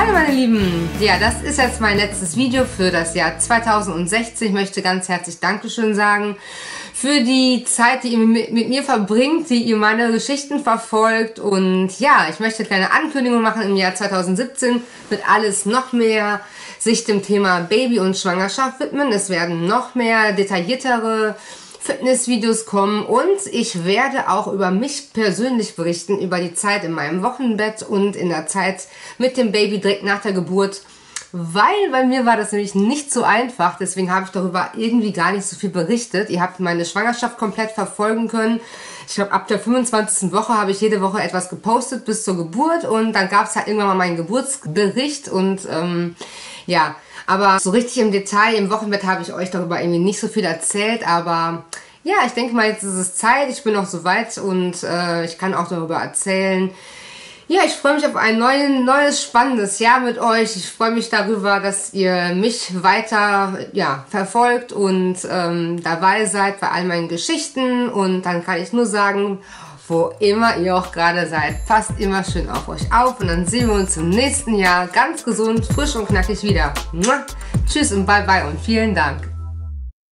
Hallo meine Lieben! Ja, das ist jetzt mein letztes Video für das Jahr 2016. Ich möchte ganz herzlich Dankeschön sagen für die Zeit, die ihr mit, mit mir verbringt, die ihr meine Geschichten verfolgt. Und ja, ich möchte kleine Ankündigungen machen im Jahr 2017 wird alles noch mehr sich dem Thema Baby und Schwangerschaft widmen. Es werden noch mehr detailliertere Fitnessvideos kommen und ich werde auch über mich persönlich berichten, über die Zeit in meinem Wochenbett und in der Zeit mit dem Baby direkt nach der Geburt. Weil bei mir war das nämlich nicht so einfach, deswegen habe ich darüber irgendwie gar nicht so viel berichtet. Ihr habt meine Schwangerschaft komplett verfolgen können. Ich glaube, ab der 25. Woche habe ich jede Woche etwas gepostet bis zur Geburt und dann gab es halt irgendwann mal meinen Geburtsbericht und ähm, ja, aber so richtig im Detail, im Wochenbett habe ich euch darüber irgendwie nicht so viel erzählt, aber ja, ich denke mal, jetzt ist es Zeit, ich bin noch so weit und äh, ich kann auch darüber erzählen. Ja, ich freue mich auf ein neuen, neues, spannendes Jahr mit euch. Ich freue mich darüber, dass ihr mich weiter ja, verfolgt und ähm, dabei seid bei all meinen Geschichten. Und dann kann ich nur sagen, wo immer ihr auch gerade seid. Passt immer schön auf euch auf und dann sehen wir uns im nächsten Jahr ganz gesund, frisch und knackig wieder. Tschüss und bye bye und vielen Dank.